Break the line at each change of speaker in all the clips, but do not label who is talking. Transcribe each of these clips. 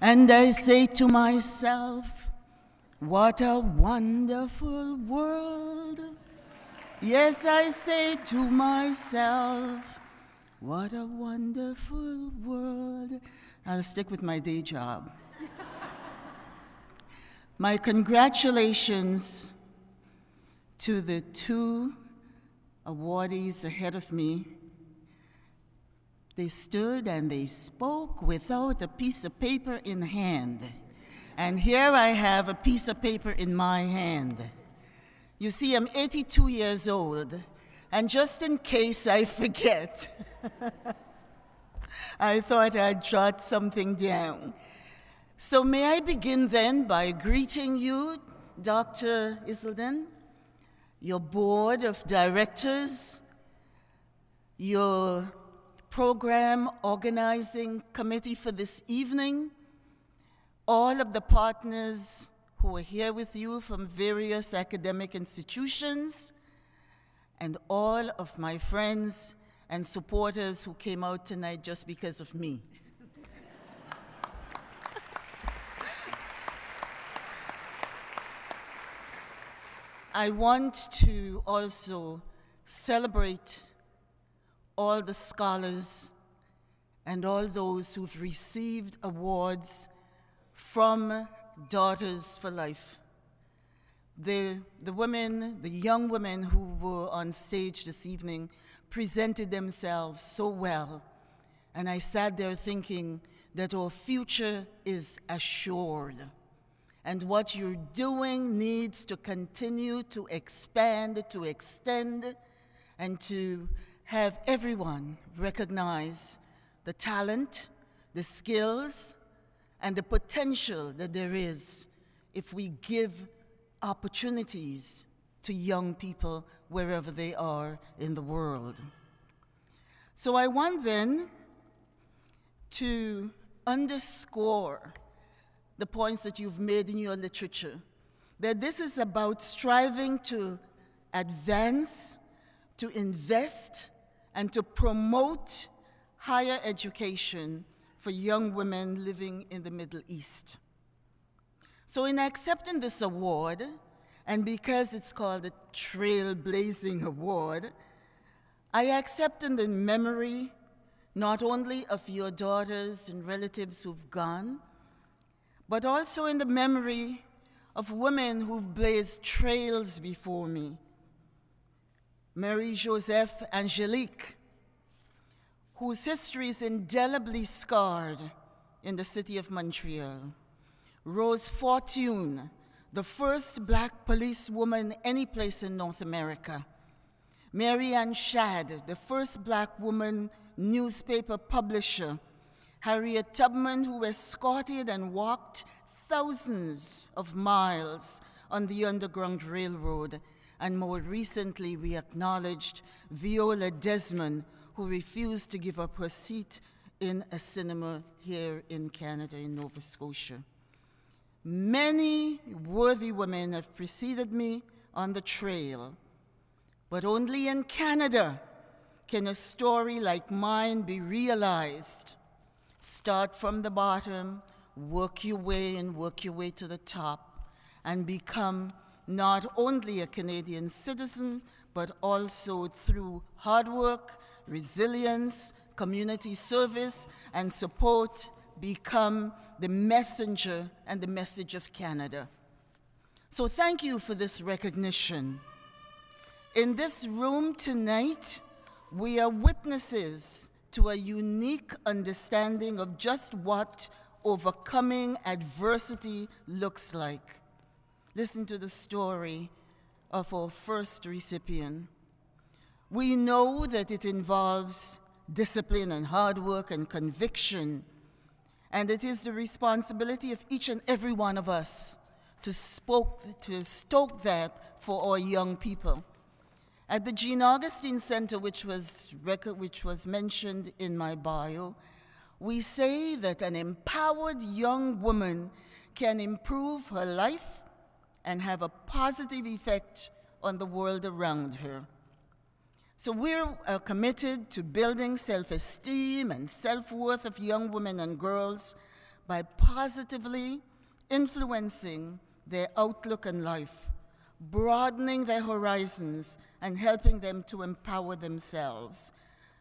And I say to myself, what a wonderful world. Yes, I say to myself, what a wonderful world. I'll stick with my day job. my congratulations to the two awardees ahead of me. They stood and they spoke without a piece of paper in hand. And here I have a piece of paper in my hand. You see, I'm 82 years old, and just in case I forget, I thought I'd jot something down. So, may I begin then by greeting you, Dr. Izzeldin, your board of directors, your program organizing committee for this evening, all of the partners who are here with you from various academic institutions, and all of my friends and supporters who came out tonight just because of me. I want to also celebrate all the scholars and all those who've received awards from Daughters for Life. The, the women, the young women who were on stage this evening presented themselves so well. And I sat there thinking that our future is assured. And what you're doing needs to continue to expand, to extend, and to have everyone recognize the talent, the skills, and the potential that there is if we give opportunities to young people wherever they are in the world. So I want then to underscore the points that you've made in your literature, that this is about striving to advance, to invest, and to promote higher education for young women living in the Middle East. So, in accepting this award, and because it's called the Trailblazing Award, I accept in the memory not only of your daughters and relatives who've gone, but also in the memory of women who've blazed trails before me. Mary Joseph Angelique, whose history is indelibly scarred in the city of Montreal. Rose Fortune, the first black policewoman anyplace in North America. Mary Ann Shadd, the first black woman newspaper publisher. Harriet Tubman, who escorted and walked thousands of miles on the Underground Railroad. And more recently, we acknowledged Viola Desmond, who refused to give up her seat in a cinema here in Canada, in Nova Scotia. Many worthy women have preceded me on the trail, but only in Canada can a story like mine be realized. Start from the bottom, work your way and work your way to the top, and become not only a Canadian citizen, but also through hard work resilience, community service, and support become the messenger and the message of Canada. So thank you for this recognition. In this room tonight, we are witnesses to a unique understanding of just what overcoming adversity looks like. Listen to the story of our first recipient. We know that it involves discipline and hard work and conviction, and it is the responsibility of each and every one of us to, spoke, to stoke that for our young people. At the Jean Augustine Center, which was, which was mentioned in my bio, we say that an empowered young woman can improve her life and have a positive effect on the world around her. So we're uh, committed to building self-esteem and self-worth of young women and girls by positively influencing their outlook on life, broadening their horizons, and helping them to empower themselves.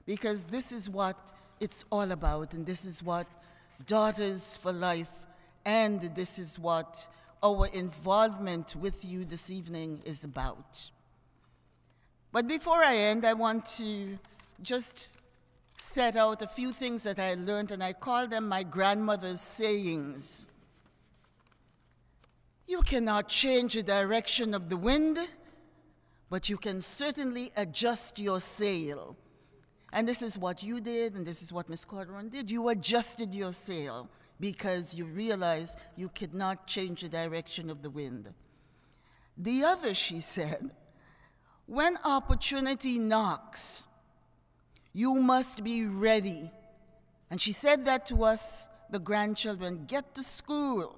Because this is what it's all about, and this is what Daughters for Life, and this is what our involvement with you this evening is about. But before I end, I want to just set out a few things that I learned, and I call them my grandmother's sayings. You cannot change the direction of the wind, but you can certainly adjust your sail. And this is what you did, and this is what Miss Corduron did. You adjusted your sail because you realize you could not change the direction of the wind. The other, she said, when opportunity knocks, you must be ready. And she said that to us, the grandchildren get to school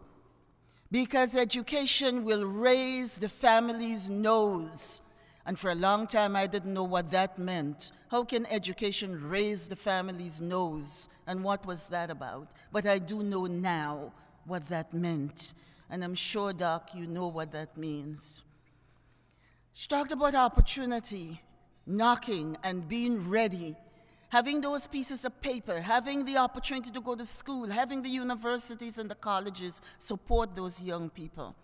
because education will raise the family's nose. And for a long time, I didn't know what that meant. How can education raise the family's nose? And what was that about? But I do know now what that meant. And I'm sure, Doc, you know what that means. She talked about opportunity, knocking, and being ready having those pieces of paper, having the opportunity to go to school, having the universities and the colleges support those young people.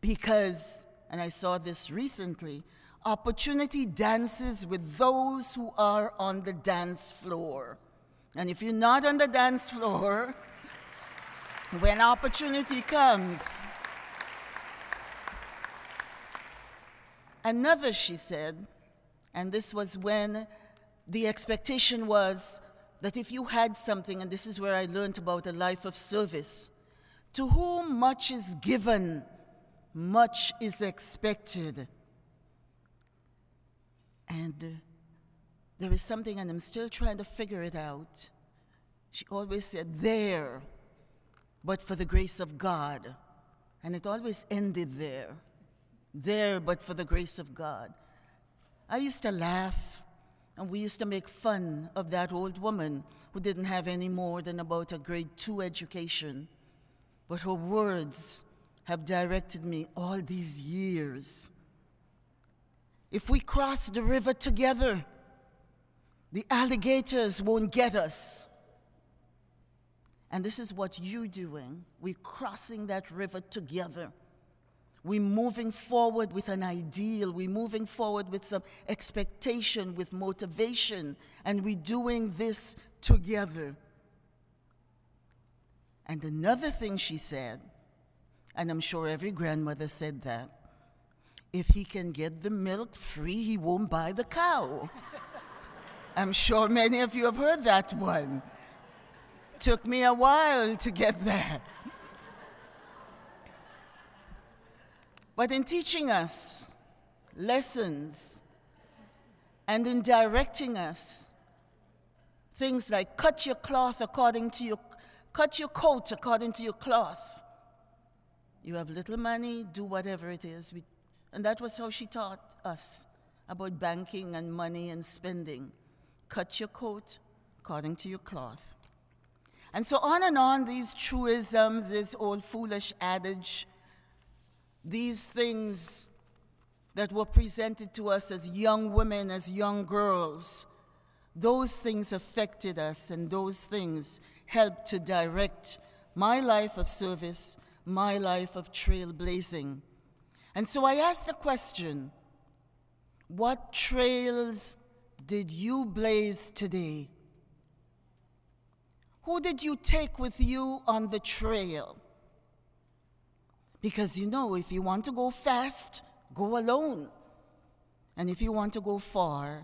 Because, and I saw this recently, opportunity dances with those who are on the dance floor. And if you're not on the dance floor, when opportunity comes, another, she said, and this was when the expectation was that if you had something, and this is where I learned about a life of service, to whom much is given, much is expected. And uh, there is something, and I'm still trying to figure it out. She always said, There, but for the grace of God. And it always ended there. There, but for the grace of God. I used to laugh and we used to make fun of that old woman who didn't have any more than about a grade two education. But her words have directed me all these years. If we cross the river together, the alligators won't get us. And this is what you're doing. We're crossing that river together. We're moving forward with an ideal. We're moving forward with some expectation, with motivation, and we're doing this together. And another thing she said, and I'm sure every grandmother said that if he can get the milk free, he won't buy the cow. I'm sure many of you have heard that one. Took me a while to get there. But in teaching us lessons and in directing us, things like cut your cloth according to your, cut your coat according to your cloth. You have little money, do whatever it is. We, and that was how she taught us about banking and money and spending. Cut your coat according to your cloth. And so on and on, these truisms, this old foolish adage, these things that were presented to us as young women, as young girls, those things affected us and those things helped to direct my life of service, my life of trailblazing. And so I asked the question what trails did you blaze today? Who did you take with you on the trail? Because you know, if you want to go fast, go alone. And if you want to go far,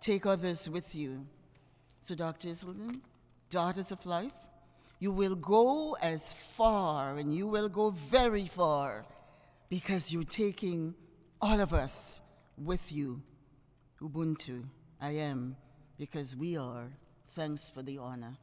take others with you. So, Dr. Izzeldin, Daughters of Life, you will go as far and you will go very far because you're taking all of us with you. Ubuntu, I am, because we are. Thanks for the honor.